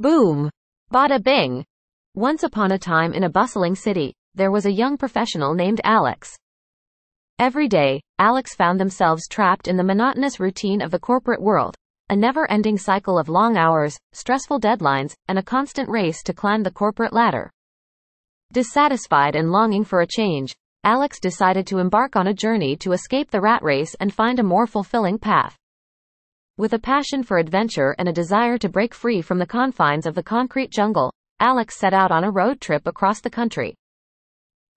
Boom. Bada bing. Once upon a time in a bustling city, there was a young professional named Alex. Every day, Alex found themselves trapped in the monotonous routine of the corporate world, a never-ending cycle of long hours, stressful deadlines, and a constant race to climb the corporate ladder. Dissatisfied and longing for a change, Alex decided to embark on a journey to escape the rat race and find a more fulfilling path. With a passion for adventure and a desire to break free from the confines of the concrete jungle, Alex set out on a road trip across the country.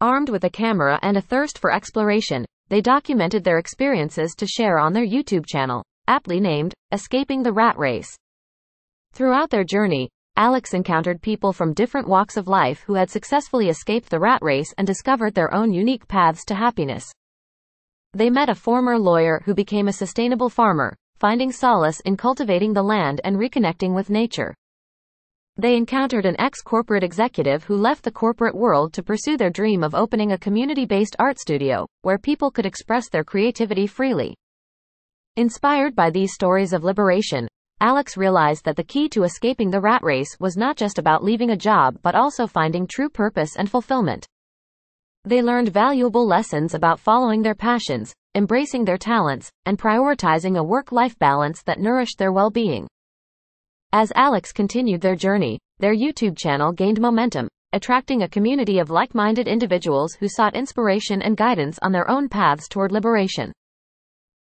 Armed with a camera and a thirst for exploration, they documented their experiences to share on their YouTube channel, aptly named Escaping the Rat Race. Throughout their journey, Alex encountered people from different walks of life who had successfully escaped the rat race and discovered their own unique paths to happiness. They met a former lawyer who became a sustainable farmer, finding solace in cultivating the land and reconnecting with nature. They encountered an ex-corporate executive who left the corporate world to pursue their dream of opening a community-based art studio, where people could express their creativity freely. Inspired by these stories of liberation, Alex realized that the key to escaping the rat race was not just about leaving a job but also finding true purpose and fulfillment. They learned valuable lessons about following their passions, embracing their talents, and prioritizing a work-life balance that nourished their well-being. As Alex continued their journey, their YouTube channel gained momentum, attracting a community of like-minded individuals who sought inspiration and guidance on their own paths toward liberation.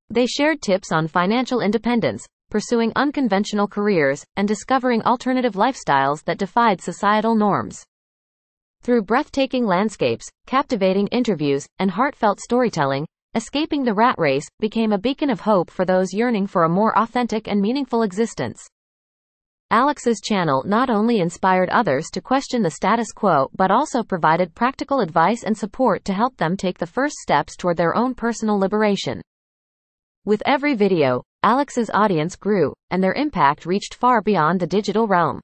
They shared tips on financial independence, pursuing unconventional careers, and discovering alternative lifestyles that defied societal norms. Through breathtaking landscapes, captivating interviews, and heartfelt storytelling, Escaping the rat race became a beacon of hope for those yearning for a more authentic and meaningful existence. Alex's channel not only inspired others to question the status quo but also provided practical advice and support to help them take the first steps toward their own personal liberation. With every video, Alex's audience grew, and their impact reached far beyond the digital realm.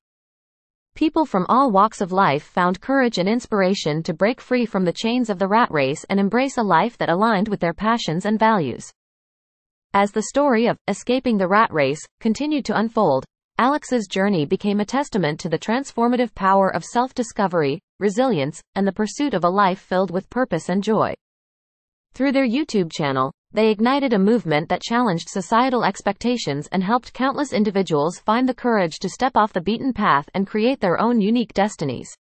People from all walks of life found courage and inspiration to break free from the chains of the rat race and embrace a life that aligned with their passions and values. As the story of escaping the rat race continued to unfold, Alex's journey became a testament to the transformative power of self-discovery, resilience, and the pursuit of a life filled with purpose and joy. Through their YouTube channel, they ignited a movement that challenged societal expectations and helped countless individuals find the courage to step off the beaten path and create their own unique destinies.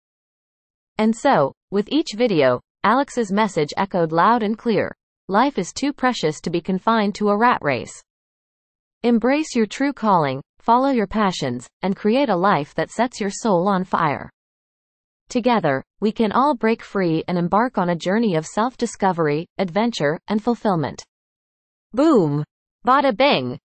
And so, with each video, Alex's message echoed loud and clear. Life is too precious to be confined to a rat race. Embrace your true calling, follow your passions, and create a life that sets your soul on fire. Together, we can all break free and embark on a journey of self-discovery, adventure, and fulfillment. Boom! Bada bing!